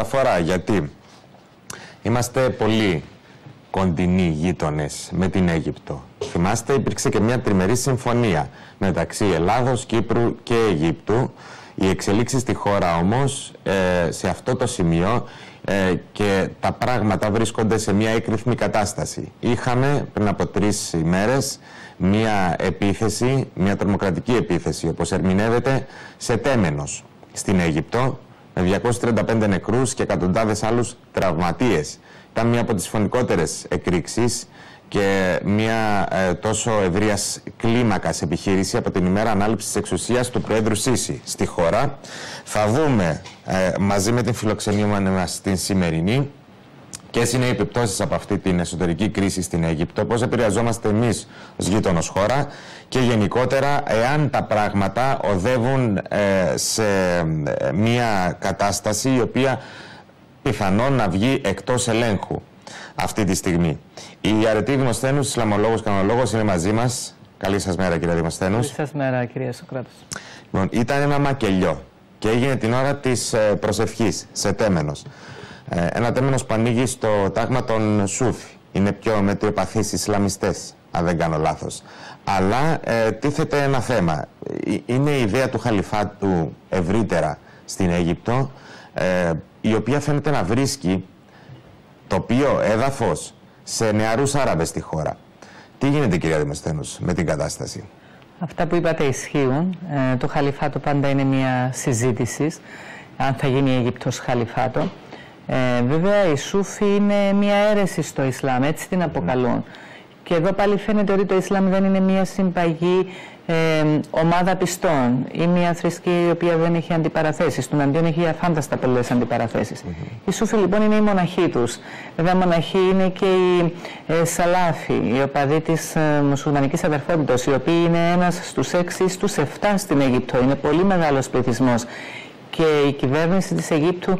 αφορά γιατί είμαστε πολύ κοντινοί γείτονες με την Αίγυπτο. Θυμάστε, υπήρξε και μια τριμερή συμφωνία μεταξύ Ελλάδος, Κύπρου και Αιγύπτου. Οι εξελίξεις στη χώρα όμως, ε, σε αυτό το σημείο ε, και τα πράγματα βρίσκονται σε μια έκρηθμη κατάσταση. Είχαμε πριν από τρεις ημέρες μια επίθεση, μια τρομοκρατική επίθεση, όπως ερμηνεύεται, σε Τέμενος στην Αίγυπτο, με 235 νεκρούς και εκατοντάδες άλλους τραυματίες. Ήταν μία από τις φωνικότερες εκρήξεις και μια ε, τόσο ευρείας κλίμακας επιχείρηση από την ημέρα ανάληψης τη εξουσίας του Πρόεδρου Σίση στη χώρα. Θα δούμε ε, μαζί με την φιλοξενία μας την σημερινή ποιες είναι οι επιπτώσεις από αυτή την εσωτερική κρίση στην Αίγυπτο, πώς επηρεαζόμαστε εμείς ως γείτονος χώρα και γενικότερα εάν τα πράγματα οδεύουν ε, σε μια κατάσταση η οποία πιθανόν να βγει εκτός ελέγχου αυτή τη στιγμή. Η αρετή Δημοσθένους, Ισλαμολόγος Κανονολόγος, είναι μαζί μας. Καλή σας μέρα κύριε Δημοσθένους. Καλή σας μέρα κύριε Σοκράτος. Λοιπόν, ήταν ένα μακελιό και έγινε την ώρα της ε, προσευχής σε τέμενος. Ε, ένα τέμενος που ανοίγει στο τάγμα των Σούφι. Είναι πιο μετριοπαθείς Ισλαμιστές, αν δεν κάνω λάθος. Αλλά ε, τίθεται ένα θέμα. Είναι η ιδέα του χαλιφάτου ευρύτερα στην Αίγυπτο, η οποία φαίνεται να βρίσκει τοπίο, έδαφος σε νεαρούς Άραβες στη χώρα. Τι γίνεται κυρία Δημοσθένος με την κατάσταση; Αυτά που είπατε ισχύουν. Ε, το χαλιφάτο πάντα είναι μια συζήτηση αν θα γίνει η Αίγυπτος χαλιφάτο. Ε, βέβαια η Σούφη είναι μια αίρεση στο Ισλάμ, έτσι την αποκαλούν. Και εδώ πάλι φαίνεται ότι το Ισλάμ δεν είναι μια συμπαγή ε, ομάδα πιστών ή μια θρησκεία η οποία δεν έχει αντιπαραθέσεις. Του αντίον έχει αφάνταστα πολλές αντιπαραθέσεις. Mm-hmm. Οι Σούφοι λοιπόν είναι οι μοναχοί τους. Βέβαια μοναχοί είναι και οι ε, Σαλάφοι, οι οπαδοί της ε, μουσουλμανικής αδερφότητας, οι οποίοι είναι ένας στους έξι στους εφτά στην Αίγυπτο. Είναι πολύ μεγάλος πληθυσμός. Και η κυβέρνηση της Αιγύπτου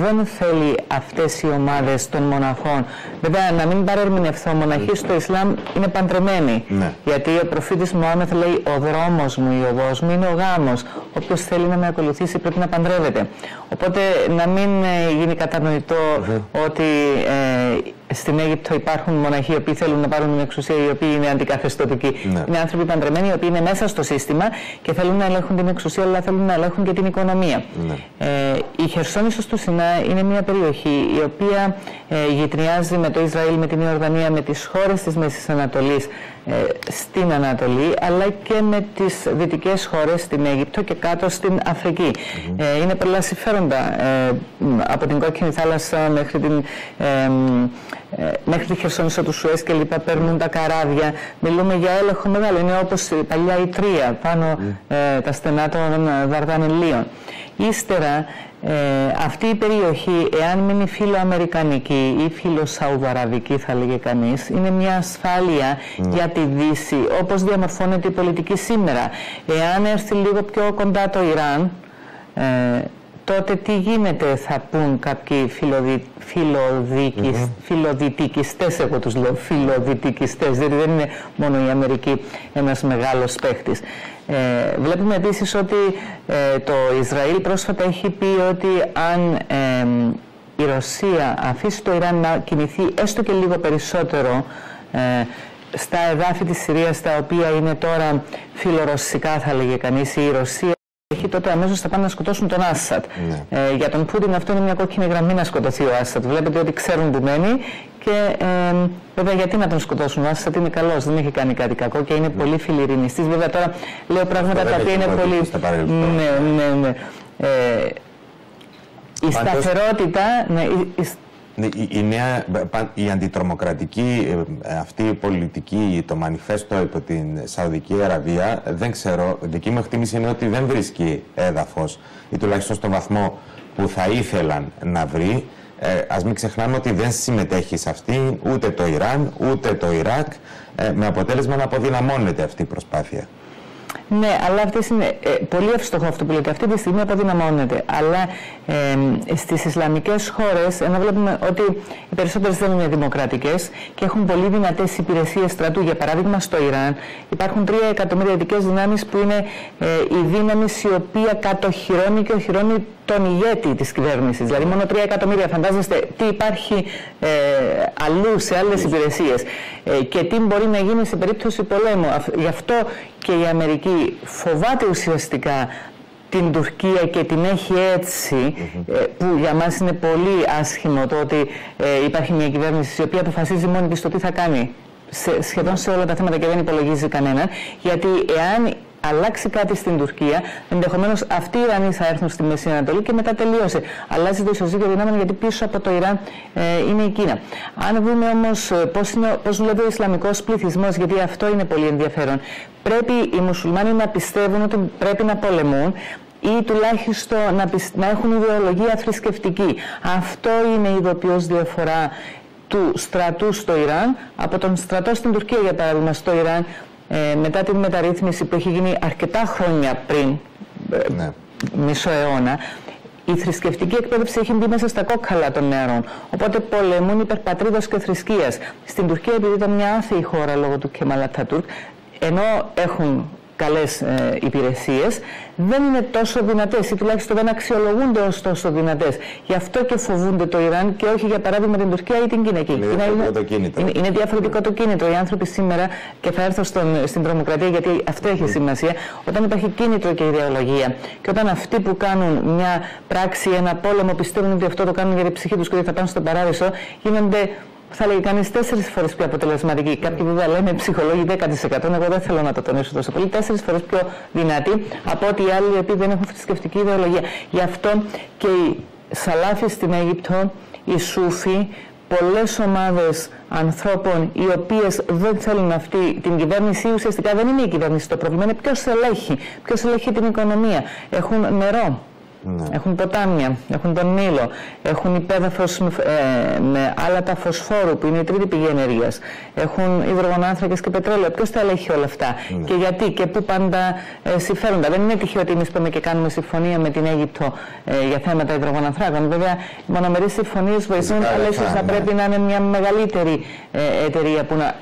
δεν θέλει αυτές οι ομάδες των μοναχών. Βέβαια, να μην παρερμηνευθώ, μοναχοί στο Ισλάμ είναι παντρεμένοι. Ναι. Γιατί ο προφήτης Μωάμεθ λέει «Ο δρόμος μου, η οδός μου είναι ο γάμος. Όποιος θέλει να με ακολουθήσει πρέπει να παντρεύεται». Οπότε να μην ε, γίνει κατανοητό ότι ε, στην Αίγυπτο υπάρχουν μοναχοί οι οποίοι θέλουν να πάρουν την εξουσία, οι οποίοι είναι αντικαθεστωτικοί. Ναι. Είναι άνθρωποι παντρεμένοι, οι οποίοι είναι μέσα στο σύστημα και θέλουν να ελέγχουν την εξουσία, αλλά θέλουν να ελέγχουν και την οικονομία. Ναι. Ε, η Χερσόνησο του Σινά είναι μια περιοχή η οποία ε, γυτνιάζει με το Ισραήλ, με την Ιορδανία, με τις χώρες της Μέσης Ανατολής ε, στην Ανατολή, αλλά και με τις δυτικές χώρες στην Αίγυπτο και κάτω στην Αφρική. Ε, είναι πολλά συμφέροντα ε, από την Κόκκινη Θάλασσα μέχρι την ε, μέχρι τη Χερσόνησο τους Σουές και λοιπά παίρνουν τα καράβια. Μιλούμε για έλεγχο μεγάλο. Είναι όπως παλιά η Τρία, πάνω ε, τα στενά των Δαρδανελίων. Ύστερα, ε, αυτή η περιοχή, εάν μείνει φιλοαμερικανική ή φιλοσαουδαραβική θα λέγε κανείς, είναι μια ασφάλεια για τη Δύση, όπως διαμορφώνεται η πολιτική σήμερα. Εάν έρθει λίγο πιο κοντά το Ιράν, ε, τότε τι γίνεται θα πούν κάποιοι φιλοδι... φιλοδικισ... mm-hmm. φιλοδυτικιστές, εγώ τους λέω φιλοδυτικιστές, δηλαδή δεν είναι μόνο η Αμερική ένας μεγάλος παίχτης. Ε, βλέπουμε επίσης ότι ε, το Ισραήλ πρόσφατα έχει πει ότι αν η Ρωσία αφήσει το Ιράν να κινηθεί έστω και λίγο περισσότερο ε, στα εδάφη της Συρίας, τα οποία είναι τώρα φιλορωσικά θα λέγε κανείς, η Ρωσία έχει τότε αμέσως θα πάνε να σκοτώσουν τον Άσαντ. Ναι. Ε, για τον Πούτιν αυτό είναι μια κόκκινη γραμμή να σκοτωθεί ο Άσαντ. Βλέπετε ότι ξέρουν που μένει και ε, βέβαια γιατί να τον σκοτώσουν; Ο Άσαντ είναι καλός, δεν έχει κάνει κάτι κακό και είναι ναι. πολύ φιλιρινιστής. Βέβαια τώρα λέω πράγματα τα οποία είναι πολύ. Ναι, ναι, ναι. Ε, η σταθερότητα. Ναι, η, ναι, η, νέα, η αντιτρομοκρατική ε, αυτή η πολιτική, το μανιφέστο από την Σαουδική Αραβία, δεν ξέρω, δική μου εκτίμηση είναι ότι δεν βρίσκει έδαφος ή τουλάχιστον στον βαθμό που θα ήθελαν να βρει. Ε, ας μην ξεχνάμε ότι δεν συμμετέχει σε αυτή ούτε το Ιράν ούτε το Ιράκ ε, με αποτέλεσμα να αποδυναμώνεται αυτή η προσπάθεια. Ναι, αλλά αυτές είναι ε, πολύ εύστοχο αυτό που λέτε. Αυτή τη στιγμή αποδυναμώνεται. Αλλά ε, στις Ισλαμικές χώρες, ενώ βλέπουμε ότι οι περισσότερες δεν είναι δημοκρατικές και έχουν πολύ δυνατές υπηρεσίες στρατού. Για παράδειγμα, στο Ιράν υπάρχουν 3 εκατομμύρια ειδικές δυνάμεις που είναι ε, η δύναμη η οποία κατοχυρώνει και οχυρώνει τον ηγέτη της κυβέρνησης. Δηλαδή μόνο 3 εκατομμύρια φαντάζεστε τι υπάρχει ε, αλλού σε άλλες υπηρεσίες ε, και τι μπορεί να γίνει σε περίπτωση πολέμου. Γι' αυτό και η Αμερική φοβάται ουσιαστικά την Τουρκία και την έχει έτσι, ε, που για μας είναι πολύ άσχημο το ότι ε, υπάρχει μια κυβέρνηση η οποία αποφασίζει μόνη της το τι θα κάνει σε, σχεδόν σε όλα τα θέματα και δεν υπολογίζει κανέναν, γιατί εάν αλλάξει κάτι στην Τουρκία, ενδεχομένως αυτοί οι Ιρανοί θα έρθουν στη Μέση Ανατολή και μετά τελείωσε. Αλλάζει το ισοζύγιο δυνάμεων γιατί πίσω από το Ιράν ε, είναι η Κίνα. Αν δούμε όμως ε, πώς δουλεύει ο Ισλαμικός πληθυσμός, γιατί αυτό είναι πολύ ενδιαφέρον, πρέπει οι μουσουλμάνοι να πιστεύουν ότι πρέπει να πολεμούν ή τουλάχιστον να, να έχουν ιδεολογία θρησκευτική. Αυτό είναι η ειδοποιώς διαφορά του στρατού στο Ιράν από τον στρατό στην Τουρκία για παράδειγμα στο Ιράν ε, μετά την μεταρρύθμιση που έχει γίνει αρκετά χρόνια πριν, ε, ναι. μισό αιώνα, η θρησκευτική εκπαίδευση έχει μπει μέσα στα κόκκαλα των νεαρών. Οπότε πολεμούν υπερπατρίδα και θρησκείας. Στην Τουρκία, επειδή ήταν μια άθεη χώρα λόγω του Κεμαλατατούρκ, ενώ έχουν καλές ε, υπηρεσίες δεν είναι τόσο δυνατές ή τουλάχιστον δεν αξιολογούνται ως τόσο δυνατές. Γι' αυτό και φοβούνται το Ιράν και όχι για παράδειγμα την Τουρκία ή την Κίνα. Είναι διαφορετικό το κίνητρο. Είναι, είναι διαφορετικό το κίνητρο. Οι άνθρωποι σήμερα, και θα έρθω στον, στην τρομοκρατία γιατί αυτό έχει σημασία, όταν υπάρχει κίνητρο και ιδεολογία και όταν αυτοί που κάνουν μια πράξη, ένα πόλεμο πιστεύουν ότι αυτό το κάνουν για την ψυχή τους και ότι θα πάνε στον παράδεισο, γίνονται θα έλεγε κανεί τέσσερις φορές πιο αποτελεσματική. Κάποιοι βέβαια λένε ψυχολόγοι 10%. Εγώ δεν θέλω να το τονίσω τόσο πολύ. Τέσσερις φορές πιο δυνατή από ότι οι άλλοι οι οποίοι δεν έχουν θρησκευτική ιδεολογία. Γι' αυτό και οι Σαλάφοι στην Αίγυπτο, οι Σούφοι, πολλές ομάδες ανθρώπων οι οποίες δεν θέλουν αυτή την κυβέρνηση, ουσιαστικά δεν είναι η κυβέρνηση το πρόβλημα, είναι ποιος ελέγχει. Ποιος ελέγχει την οικονομία. Έχουν νερό, ναι. Έχουν ποτάμια, έχουν τον Νείλο, έχουν υπέδαφος με, ε, με άλατα φωσφόρου που είναι η τρίτη πηγή ενέργειας. Έχουν υδρογονάνθρακες και πετρέλαιο. Ποιος τα ελέγχει όλα αυτά ναι. και γιατί και πού πάντα ε, συμφέροντα. Δεν είναι τυχαίο ότι εμείς πάμε και κάνουμε συμφωνία με την Αίγυπτο ε, για θέματα υδρογονανθράκων. Βέβαια, οι μονομερείς συμφωνίες βοηθούν, αλλά ίσως θα πρέπει να είναι μια μεγαλύτερη ε, εταιρεία που να,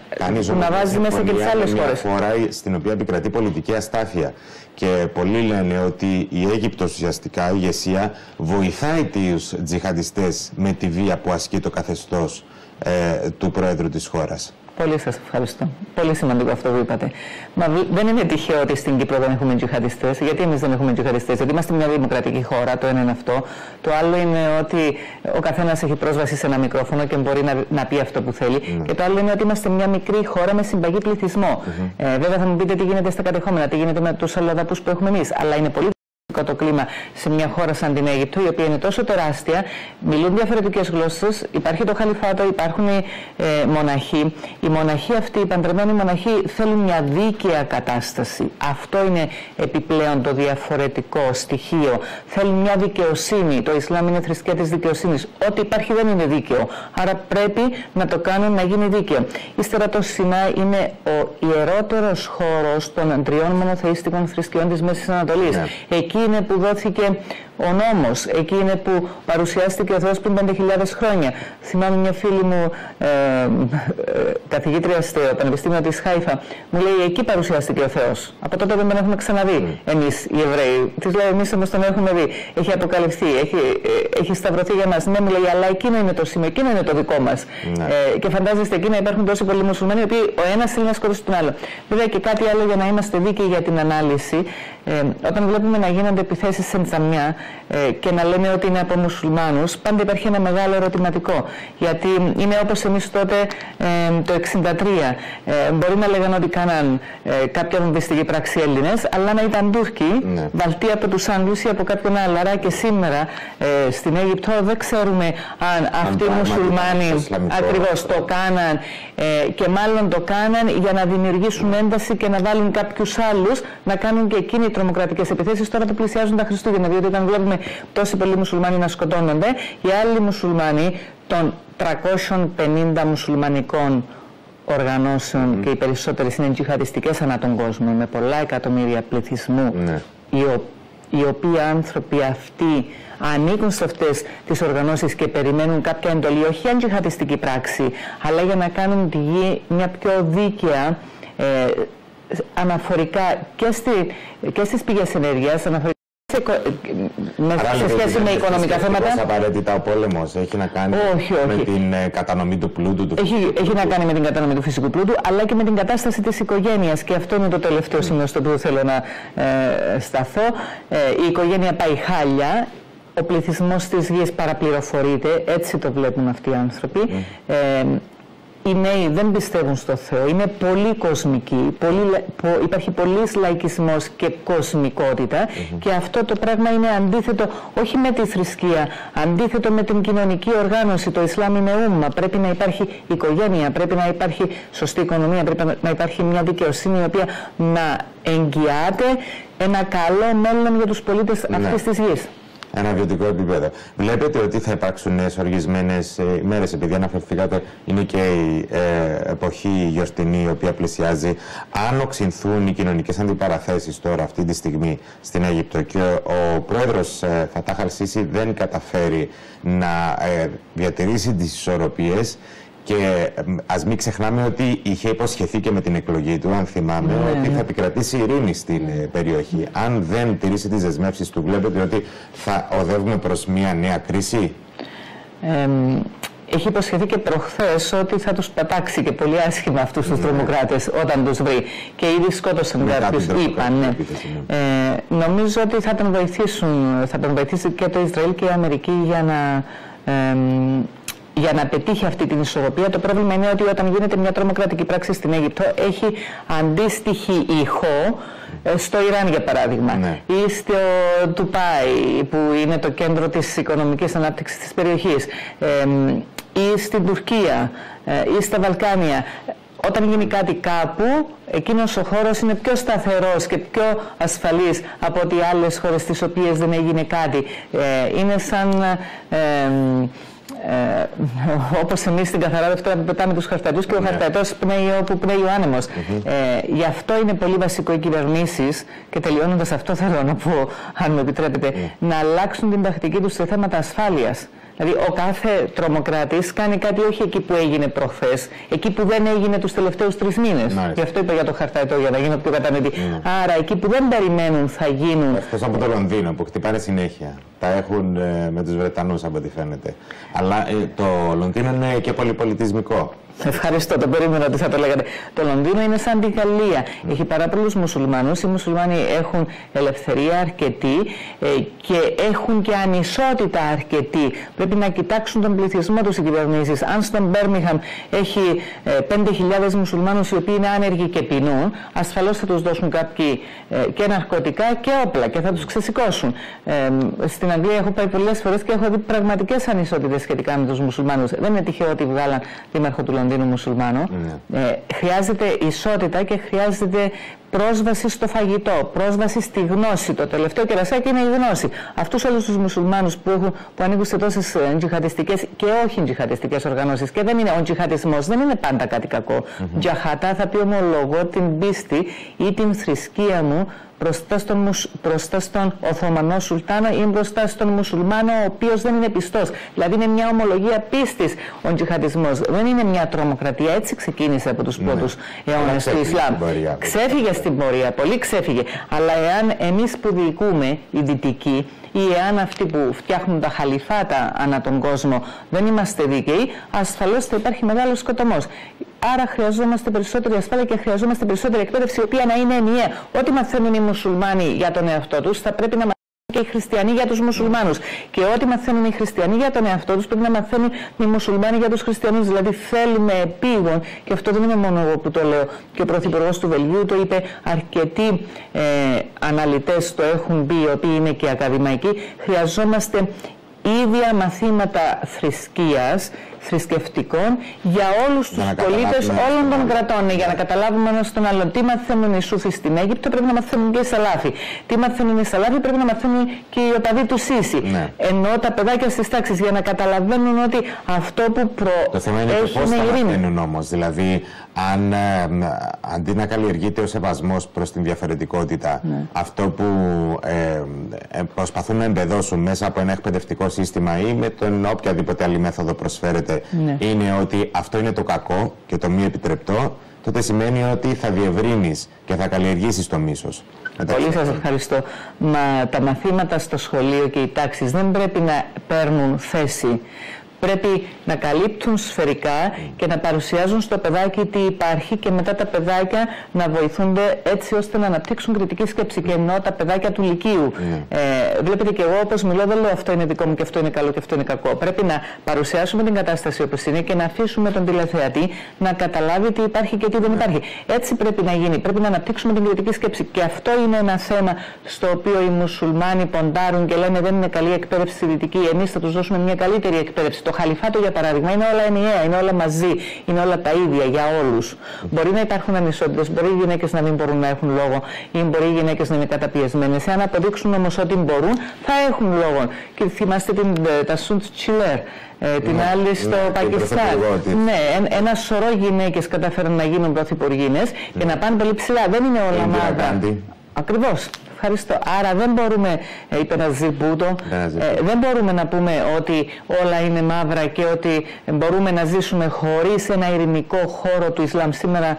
που να βάζει μέσα και τις άλλες χώρε. Είναι μια χώρα στην οποία επικρατεί πολιτική αστάθεια. Και πολλοί λένε ότι η Αίγυπτος ουσιαστικά, η ηγεσία, βοηθάει τους τζιχαντιστές με τη βία που ασκεί το καθεστώς ε, του πρόεδρου της χώρας. Πολύ σας ευχαριστώ. Πολύ σημαντικό αυτό που είπατε. Μα δεν είναι τυχαίο ότι στην Κύπρο δεν έχουμε τζιχαντιστές. Γιατί εμείς δεν έχουμε τζιχαντιστές, Γιατί είμαστε μια δημοκρατική χώρα. Το ένα είναι αυτό. Το άλλο είναι ότι ο καθένας έχει πρόσβαση σε ένα μικρόφωνο και μπορεί να, να πει αυτό που θέλει. Mm. Και το άλλο είναι ότι είμαστε μια μικρή χώρα με συμπαγή πληθυσμό. Mm -hmm. ε, βέβαια θα μου πείτε τι γίνεται στα κατεχόμενα, τι γίνεται με τους αλλοδαπούς που έχουμε εμείς. Αλλά είναι πολύ το κλίμα σε μια χώρα σαν την Αίγυπτο, η οποία είναι τόσο τεράστια, μιλούν διαφορετικές γλώσσες, υπάρχει το χαλιφάτο, υπάρχουν οι ε, μοναχοί. Οι μοναχοί αυτοί, οι παντρεμένοι μοναχοί, θέλουν μια δίκαια κατάσταση. Αυτό είναι επιπλέον το διαφορετικό στοιχείο. Θέλουν μια δικαιοσύνη. Το Ισλάμ είναι θρησκεία της δικαιοσύνης. Ό,τι υπάρχει δεν είναι δίκαιο. Άρα πρέπει να το κάνουν να γίνει δίκαιο. Ύστερα το Σινά είναι ο ιερότερος χώρος των τριών μονοθεϊστικών θρησκειών της Μέσης Ανατολής. Ναι. Εκεί είναι που δόθηκε ο νόμος, εκεί είναι που παρουσιάστηκε ο Θεός πριν 5.000 χρόνια. Θυμάμαι μια φίλη μου ε, ε, καθηγήτρια στο Πανεπιστήμιο της Χάιφα, μου λέει εκεί παρουσιάστηκε ο Θεός. Από τότε δεν τον έχουμε ξαναδεί mm. εμείς οι Εβραίοι. Της λέει εμείς όμως τον έχουμε δει. Έχει αποκαλυφθεί, έχει, ε, έχει σταυρωθεί για μας. Ναι, μου λέει, αλλά εκείνο είναι το σήμα, εκείνο είναι το δικό μας. Ναι. Ε, και φαντάζεστε εκεί να υπάρχουν τόσοι πολλοί μουσουλμάνοι, οι οποίοι ο ένας θέλει να σκοτώσει τον άλλο. Βέβαια και κάτι άλλο για να είμαστε δίκαιοι για την ανάλυση. Ε, όταν βλέπουμε να γίνονται επιθέσεις σε τζαμιά, ε, και να λέμε ότι είναι από μουσουλμάνους, πάντα υπάρχει ένα μεγάλο ερωτηματικό. Γιατί είναι όπως εμείς τότε ε, το 1963. Ε, μπορεί να λέγανε ότι κάναν ε, κάποια βομβιστική πράξη Έλληνες, αλλά να ήταν Τούρκοι, ναι. βαλτοί από τους Άγγλους ή από κάποιον άλλο. Άρα και σήμερα ε, στην Αίγυπτο δεν ξέρουμε αν αυτοί οι μουσουλμάνοι ακριβώς το κάναν ε, και μάλλον το κάναν για να δημιουργήσουν ένταση και να βάλουν κάποιους άλλους να κάνουν και εκείνοι τρομοκρατικές επιθέσεις τώρα που πλησιάζουν τα Χριστούγεννα. Διότι όταν βλέπουμε τόσοι πολλοί μουσουλμάνοι να σκοτώνονται, οι άλλοι μουσουλμάνοι των 350 μουσουλμανικών οργανώσεων και οι περισσότερε είναι τζιχαριστικέ ανά τον κόσμο, με πολλά εκατομμύρια πληθυσμού, Ναι. οι, ο- οι οποίοι άνθρωποι αυτοί ανήκουν σε αυτές τις οργανώσεις και περιμένουν κάποια εντολή, όχι για τζιχατιστική πράξη, αλλά για να κάνουν τη γη μια πιο δίκαια ε, αναφορικά και, στη, και στις πηγές ενέργειας, αναφορικά σε, οικο- με, Άρα, σε λέτε σχέση ότι με δεν οικονομικά είναι θέματα. απαραίτητα ο πόλεμος έχει να κάνει Όχι, με όχι. την ε, κατανομή του πλούτου του Έχει, φυσικού έχει να πλούτου. κάνει με την κατανομή του φυσικού πλούτου, αλλά και με την κατάσταση της οικογένειας. Και αυτό είναι το τελευταίο σημείο στο οποίο θέλω να ε, σταθώ. Ε, η οικογένεια πάει χάλια, ο πληθυσμός της γης παραπληροφορείται, έτσι το βλέπουν αυτοί οι άνθρωποι. Ε, οι νέοι δεν πιστεύουν στο Θεό, είναι πολύ κοσμικοί, πολύ, λα- πο- υπάρχει πολλής λαϊκισμός και κοσμικότητα και αυτό το πράγμα είναι αντίθετο όχι με τη θρησκεία, αντίθετο με την κοινωνική οργάνωση. Το Ισλάμ είναι ούμμα, πρέπει να υπάρχει οικογένεια, πρέπει να υπάρχει σωστή οικονομία, πρέπει να- να υπάρχει μια δικαιοσύνη η οποία να εγγυάται ένα καλό μέλλον για τους πολίτες Ναι. αυτής της γης. Ένα βιωτικό επίπεδο. Βλέπετε ότι θα υπάρξουν νέε οργισμένε ημέρε, επειδή αναφερθήκατε, είναι και η ε, εποχή γιορτινή η οποία πλησιάζει. Αν οξυνθούν οι κοινωνικές αντιπαραθέσεις τώρα, αυτή τη στιγμή στην Αίγυπτο και ο πρόεδρος ε, Φατάχ Αλσίση δεν καταφέρει να ε, διατηρήσει τις ισορροπίες. Και ας μην ξεχνάμε ότι είχε υποσχεθεί και με την εκλογή του, αν θυμάμαι, ότι θα επικρατήσει ειρήνη στην ε, περιοχή. Αν δεν τηρήσει τις δεσμεύσεις του, βλέπετε ότι θα οδεύουμε προς μια νέα κρίση; Ε, έχει υποσχεθεί και προχθές ότι θα τους πατάξει και πολύ άσχημα αυτούς τους τρομοκράτες όταν τους βρει. Και ήδη σκότωσαν Μετά κάποιους, την είπαν. Ναι. επίθεση, ναι. Ε, νομίζω ότι θα τον βοηθήσουν, θα τον βοηθήσει και το Ισραήλ και η Αμερική για να, εμ, για να πετύχει αυτή την ισορροπία. Το πρόβλημα είναι ότι όταν γίνεται μια τρομοκρατική πράξη στην Αίγυπτο έχει αντίστοιχη ηχό ε, στο Ιράν για παράδειγμα Ναι. ή στο Τουπάι που είναι το κέντρο της οικονομικής ανάπτυξης της περιοχής εμ, ή στην Τουρκία ε, ή στα Βαλκάνια. Όταν γίνει κάτι κάπου, εκείνος ο χώρος είναι πιο σταθερός και πιο ασφαλής από ότι άλλες χώρες στις οποίες δεν έγινε κάτι. Ε, είναι σαν... ε, εμ, ε, όπως εμείς στην Καθαρά που πετάμε τους χαρτατούς και ο Ναι. χαρτατός πνέει όπου πνέει ο άνεμος. Ε, γι' αυτό είναι πολύ βασικό οι κυβερνήσεις και τελειώνοντας αυτό θέλω να πω, αν μου επιτρέπετε, να αλλάξουν την τακτική τους σε θέματα ασφάλειας. Δηλαδή ο κάθε τρομοκράτης κάνει κάτι όχι εκεί που έγινε προχθές, εκεί που δεν έγινε τους τελευταίους τρεις μήνες. Μάλιστα. Γι' αυτό είπα για το χαρτατό, για να γίνω πιο κατανοητή. Άρα εκεί που δεν περιμένουν θα γίνουν Εκτός από το Λονδίνο που χτυπάνε συνέχεια. Τα έχουν ε, με τους Βρετανούς από ό,τι φαίνεται. Αλλά ε, το Λονδίνο είναι και πολυπολιτισμικό. Ευχαριστώ, το περίμενα ότι θα το λέγατε. Το Λονδίνο είναι σαν τη Γαλλία. Έχει πάρα πολλούς μουσουλμάνους. Οι μουσουλμάνοι έχουν ελευθερία αρκετή ε, και έχουν και ανισότητα αρκετή. Πρέπει να κοιτάξουν τον πληθυσμό τους οι κυβερνήσεις. Αν στον Μπέρμιχαμ έχει ε, 5.000 μουσουλμάνους οι οποίοι είναι άνεργοι και πεινούν, ασφαλώς θα τους δώσουν κάποιοι ε, και ναρκωτικά και όπλα και θα τους ξεσηκώσουν. Ε, στην Αγγλία έχω πάει πολλές φορές και έχω δει πραγματικές ανισότητες σχετικά με τους μουσουλμάνους. Δεν είναι τυχαίο ότι βγάλαν δήμαρχο του Λονδίνου μουσουλμάνο. Ε, χρειάζεται ισότητα και χρειάζεται πρόσβαση στο φαγητό, πρόσβαση στη γνώση. Το τελευταίο κερασάκι είναι η γνώση. Αυτούς όλους τους μουσουλμάνους που, έχουν, που ανήκουν σε τόσες τζιχατιστικές και όχι τζιχατιστικές οργανώσεις, και δεν είναι ο τζιχατισμός, δεν είναι πάντα κάτι κακό. Τζαχατά θα πει ομολογώ την πίστη ή την θρησκεία μου μπροστά στον, μουσ- μπροστά στον Οθωμανό Σουλτάνο ή μπροστά στον Μουσουλμάνο ο οποίος δεν είναι πιστός. Δηλαδή είναι μια ομολογία πίστης ο τζιχατισμός. Δεν είναι μια τρομοκρατία. Έτσι ξεκίνησε από τους πρώτους αιώνες του ξέφυγε Ισλάμ. στην πορεία. Ξέφυγε στην πορεία, πολύ ξέφυγε. Αλλά εάν εμείς που διοικούμε, οι δυτικοί, ή εάν αυτοί που φτιάχνουν τα χαλιφάτα ανά τον κόσμο δεν είμαστε δίκαιοι, ασφαλώς θα υπάρχει μεγάλος σκοτωμός. Άρα χρειαζόμαστε περισσότερη ασφάλεια και χρειαζόμαστε περισσότερη εκπαίδευση, η οποία να είναι ενιαία. Ό,τι μαθαίνουν οι μουσουλμάνοι για τον εαυτό τους, θα πρέπει να μαθαίνουν και οι χριστιανοί για τους μουσουλμάνους. Και ό,τι μαθαίνουν οι χριστιανοί για τον εαυτό τους, πρέπει να μαθαίνουν οι μουσουλμάνοι για τους χριστιανούς. Δηλαδή θέλουμε επίγον, και αυτό δεν είναι μόνο εγώ που το λέω, και ο Πρωθυπουργός του Βελγίου το είπε, αρκετοί ε, αναλυτές το έχουν πει, οι οποίοι είναι και ακαδημαϊκοί, χρειαζόμαστε ίδια μαθήματα θρησκείας θρησκευτικών για όλους τους πολίτες όλων των κρατών. Για να καταλάβουμε ένα τον άλλο τι μαθαίνουν οι Σούφοι στην Αίγυπτο πρέπει να μαθαίνουν και οι Σαλάφοι. Τι μαθαίνουν οι Σαλάφοι πρέπει να μαθαίνουν και οι οπαδοί του Σίση. Ναι. Ενώ τα παιδάκια στις τάξεις για να καταλαβαίνουν ότι αυτό που προ... Το θέμα είναι πώς θα μαθαίνουν όμως. Δηλαδή αν ε, αντί να καλλιεργείται ο σεβασμός προς την διαφορετικότητα ναι. αυτό που ε, ε, προσπαθούν να εμπεδώσουν μέσα από ένα εκπαιδευτικό σύστημα ή με τον οποιαδήποτε άλλη μέθοδο προσφέρεται ναι. είναι ότι αυτό είναι το κακό και το μη επιτρεπτό, τότε σημαίνει ότι θα διευρύνεις και θα καλλιεργήσεις το μίσος. Πολύ σας ευχαριστώ. Μα τα μαθήματα στο σχολείο και οι τάξεις δεν πρέπει να παίρνουν θέση πρέπει να καλύπτουν σφαιρικά και να παρουσιάζουν στο παιδάκι τι υπάρχει και μετά τα παιδάκια να βοηθούνται έτσι ώστε να αναπτύξουν κριτική σκέψη. Και εννοώ τα παιδάκια του Λυκείου. Ναι. Ε, βλέπετε και εγώ όπως μιλώ, δεν λέω αυτό είναι δικό μου και αυτό είναι καλό και αυτό είναι κακό. Πρέπει να παρουσιάσουμε την κατάσταση όπως είναι και να αφήσουμε τον τηλεθεατή να καταλάβει τι υπάρχει και τι δεν υπάρχει. Έτσι πρέπει να γίνει. Πρέπει να αναπτύξουμε την κριτική σκέψη. Και αυτό είναι ένα θέμα στο οποίο οι μουσουλμάνοι ποντάρουν και λένε δεν είναι καλή εκπαίδευση στη δυτική. Εμείς θα τους δώσουμε μια καλύτερη εκπαίδευση χαλιφάτο για παράδειγμα είναι όλα ενιαία, είναι όλα μαζί, είναι όλα τα ίδια για όλους. Μπορεί να υπάρχουν ανισότητες, μπορεί οι γυναίκες να μην μπορούν να έχουν λόγο ή μπορεί οι γυναίκες να είναι καταπιεσμένες. Αν αποδείξουν όμως ότι μπορούν, θα έχουν λόγο. Και θυμάστε την, ε, τα Σουντ Τσιλέρ. Ε, την ναι, άλλη στο ναι, Πακιστάν. Ναι, ένα σωρό γυναίκες καταφέρουν να γίνουν πρωθυπουργίνες και να πάνε πολύ ψηλά. Δεν είναι όλα μάτια. Ακριβώς. Ευχαριστώ. Άρα δεν μπορούμε, ε, είπε ένας Ζιμπούτο, ε, δεν μπορούμε να πούμε ότι όλα είναι μαύρα και ότι μπορούμε να ζήσουμε χωρίς ένα ειρηνικό χώρο του Ισλάμ. Σήμερα,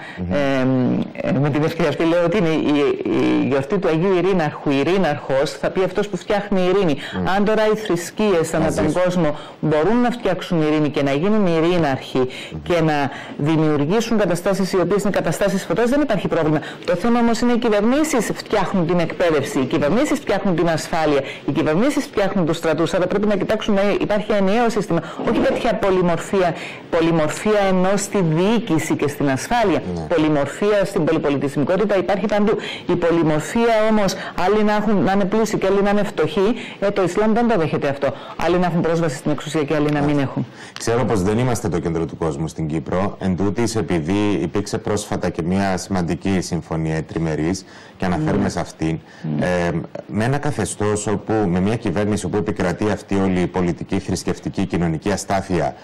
ε, με την ευκαιρία αυτή, λέω ότι είναι η, η γιορτή του Αγίου Ειρήναρχου. Ειρήναρχος θα πει αυτός που φτιάχνει ειρήνη. Αν τώρα οι θρησκείες ανά τον κόσμο μπορούν να φτιάξουν ειρήνη και να γίνουν ειρήναρχοι και να δημιουργήσουν καταστάσεις οι οποίες είναι καταστάσεις φωτός, δεν υπάρχει πρόβλημα. Το θέμα όμως είναι οι κυβερνήσεις φτιάχνουν την εκπαίδευση εκπαίδευση. Οι κυβερνήσεις φτιάχνουν την ασφάλεια. Οι κυβερνήσεις φτιάχνουν τους στρατούς. Άρα πρέπει να κοιτάξουν να υπάρχει ενιαίο σύστημα. Όχι τέτοια πολυμορφία. Πολυμορφία ενώ στη διοίκηση και στην ασφάλεια. Ναι. Πολυμορφία στην πολυπολιτισμικότητα υπάρχει παντού. Η πολυμορφία όμως, άλλοι να, έχουν, να είναι πλούσιοι και άλλοι να είναι φτωχοί, ε, το Ισλάμ δεν το δέχεται αυτό. Άλλοι να έχουν πρόσβαση στην εξουσία και άλλοι να μην έχουν. Ξέρω πως δεν είμαστε το κέντρο του κόσμου στην Κύπρο. Εν τούτης, επειδή υπήρξε πρόσφατα και μια σημαντική συμφωνία τριμερής και αναφέρουμε ναι. σε αυτήν, ε, με ένα καθεστώς όπου, με μια κυβέρνηση όπου επικρατεί αυτή όλη η πολιτική, θρησκευτική, κοινωνική αστάθεια,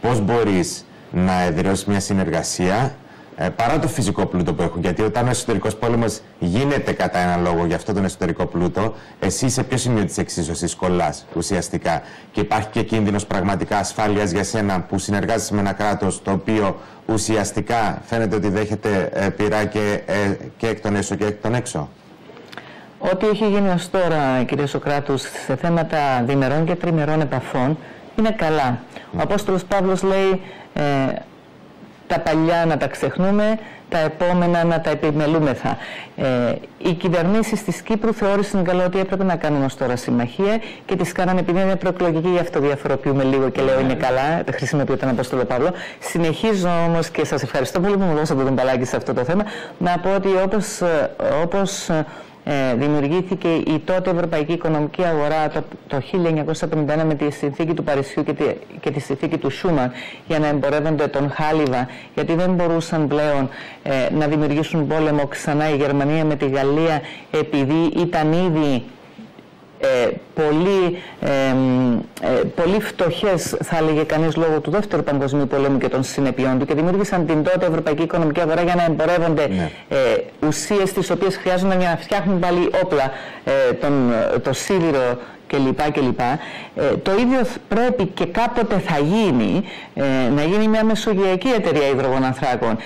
πώς μπορείς να εδραιώσεις μια συνεργασία ε, παρά το φυσικό πλούτο που έχουν. Γιατί όταν ο εσωτερικός πόλεμος γίνεται κατά ένα λόγο για αυτό τον εσωτερικό πλούτο, εσύ σε ποιο σημείο της εξίσωσης κολλάς ουσιαστικά. Και υπάρχει και κίνδυνος πραγματικά ασφάλειας για σένα που συνεργάζεσαι με ένα κράτος το οποίο ουσιαστικά φαίνεται ότι δέχεται ε, πειρά και, ε, και εκ των έσω και εκ των έξω. Ό,τι έχει γίνει ως τώρα, κύριε Σοκράτους, σε θέματα διμερών και τριμερών επαφών είναι καλά. Ο Απόστολος Παύλος λέει ε, τα παλιά να τα ξεχνούμε, τα επόμενα να τα επιμελούμεθα. Ε, οι κυβερνήσεις της Κύπρου θεώρησαν καλό ότι έπρεπε να κάνουν ως τώρα συμμαχία και τις κάνανε επειδή είναι προεκλογική, γι' αυτό διαφοροποιούμε λίγο και λέω είναι καλά. Χρησιμοποιώ τον Απόστολο Παύλο. Συνεχίζω όμως και σας ευχαριστώ πολύ που μου δώσατε τον παλάκι σε αυτό το θέμα να πω ότι όπως ε, ε, δημιουργήθηκε η τότε Ευρωπαϊκή Οικονομική Αγορά το, το 1951 με τη συνθήκη του Παρισιού και τη, και τη συνθήκη του Σούμαν για να εμπορεύονται τον Χάλιβα γιατί δεν μπορούσαν πλέον ε, να δημιουργήσουν πόλεμο ξανά η Γερμανία με τη Γαλλία επειδή ήταν ήδη ε, πολύ, ε, ε, πολύ φτωχές θα έλεγε κανείς λόγω του δεύτερου παγκοσμίου πολέμου και των συνεπειών του και δημιούργησαν την τότε Ευρωπαϊκή Οικονομική Αγορά για να εμπορεύονται ναι. ε, ουσίες τις οποίες χρειάζονταν για να φτιάχνουν πάλι όπλα ε, τον, το σίδηρο κλπ. κλπ. Ε, το ίδιο πρέπει και κάποτε θα γίνει ε, να γίνει μια μεσογειακή εταιρεία υδρογοναθράκων.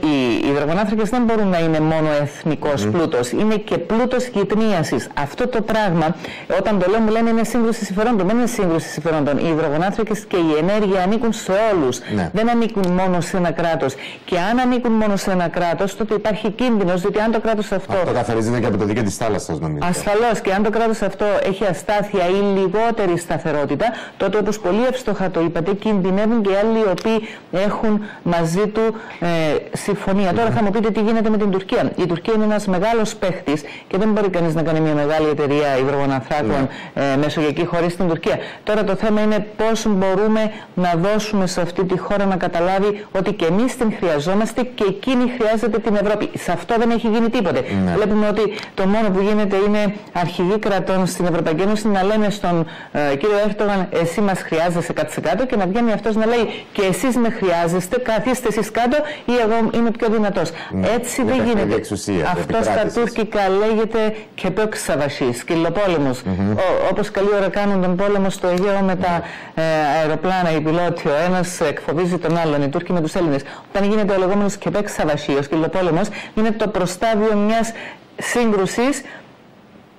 οι υδρογονάθρακες δεν μπορούν να είναι μόνο εθνικός mm. πλούτος, είναι και πλούτος γυτνίασης. Αυτό το πράγμα, όταν το λέω μου λένε είναι σύγκρουση συμφερόντων, δεν είναι σύγκρουση συμφερόντων. Οι υδρογονάθρακες και η ενέργεια ανήκουν σε όλους, ναι. δεν ανήκουν μόνο σε ένα κράτος. Και αν ανήκουν μόνο σε ένα κράτος, τότε υπάρχει κίνδυνος, διότι αν το κράτος αυτό... Αυτό καθαρίζεται και από το δίκαιο της θάλασσας νομίζω. Ασφαλώς και αν το κράτος αυτό έχει αστάσει αστάθεια ή λιγότερη σταθερότητα, τότε όπως πολύ εύστοχα το είπατε, κινδυνεύουν και οι άλλοι οι οποίοι έχουν μαζί του ε, συμφωνία. Τώρα θα μου πείτε τι γίνεται με την Τουρκία. Η Τουρκία είναι ένας μεγάλος παίχτης και δεν μπορεί κανείς να κάνει μια μεγάλη εταιρεία υδρογοναθράκων ναι. ε, μεσογειακή χωρίς την Τουρκία. Τώρα το θέμα είναι πώς μπορούμε να δώσουμε σε αυτή τη χώρα να καταλάβει ότι και εμείς την χρειαζόμαστε και εκείνη χρειάζεται την Ευρώπη. Σε αυτό δεν έχει γίνει τίποτε. Ναι. Βλέπουμε ότι το μόνο που γίνεται είναι αρχηγοί κρατών στην Ευρωπαϊκή Ένωση να λένε στον ε, κύριο Έρτογαν, εσύ μας χρειάζεσαι κάτι σε κάτω και να βγαίνει αυτός να λέει και εσείς με χρειάζεστε, καθίστε εσείς κάτω ή εγώ είμαι πιο δυνατός. Ναι. Έτσι δεν γίνεται. Αυτός στα τουρκικά λέγεται κεπέκ σαβασί, σκυλοπόλεμος. Mm -hmm. Όπως καλή ώρα κάνουν τον πόλεμο στο Αιγαίο με τα ε, αεροπλάνα, οι πιλότοι, ο ένας εκφοβίζει τον άλλον, οι Τούρκοι με τους Έλληνες. Όταν γίνεται ο λεγόμενος κεπέκ σαβασί, ο σκυλοπόλεμος, είναι το προστάδιο μιας σύγκρουσης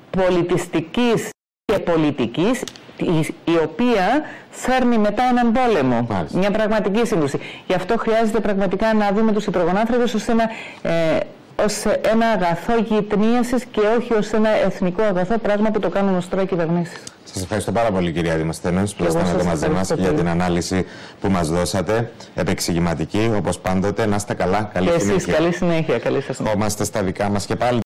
πολιτιστικής και πολιτικής η οποία φέρνει μετά έναν πόλεμο, μια πραγματική σύγκρουση. Γι' αυτό χρειάζεται πραγματικά να δούμε τους υδρογονάνθρακες ως ένα, ε, ως ένα αγαθό γυτνίασης και όχι ως ένα εθνικό αγαθό, πράγμα που το κάνουν ως τώρα κυβερνήσεις. Σας ευχαριστώ πάρα πολύ, κυρία Δημοσθένο, που ήσασταν εδώ μαζί μας και για την ανάλυση που μας δώσατε. Επεξηγηματική, όπως πάντοτε. Να είστε καλά. Καλή και συνέχεια. καλή συνέχεια. Καλή σας στα δικά μας και πάλι.